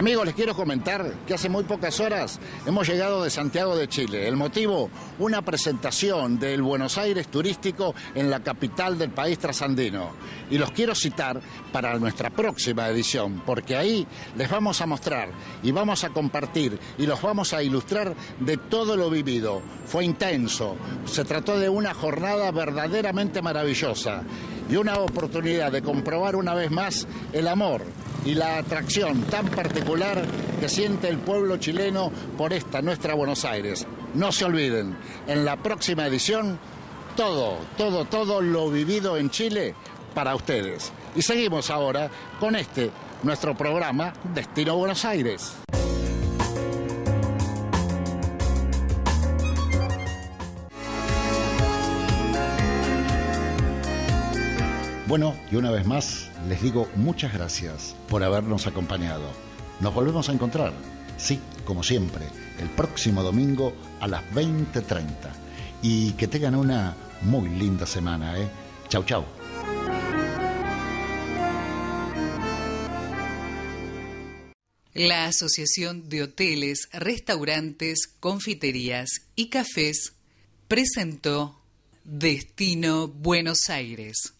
Amigos, les quiero comentar que hace muy pocas horas hemos llegado de Santiago de Chile. El motivo, una presentación del Buenos Aires turístico en la capital del país trasandino. Y los quiero citar para nuestra próxima edición, porque ahí les vamos a mostrar y vamos a compartir y los vamos a ilustrar de todo lo vivido. Fue intenso, se trató de una jornada verdaderamente maravillosa y una oportunidad de comprobar una vez más el amor y la atracción tan particular que siente el pueblo chileno por esta nuestra Buenos Aires. No se olviden, en la próxima edición, todo, todo, todo lo vivido en Chile para ustedes. Y seguimos ahora con este, nuestro programa Destino Buenos Aires. Bueno, y una vez más les digo muchas gracias por habernos acompañado. Nos volvemos a encontrar, sí, como siempre, el próximo domingo a las 20.30. Y que tengan una muy linda semana, ¿eh? Chau, chau. La Asociación de Hoteles, Restaurantes, Confiterías y Cafés presentó Destino Buenos Aires.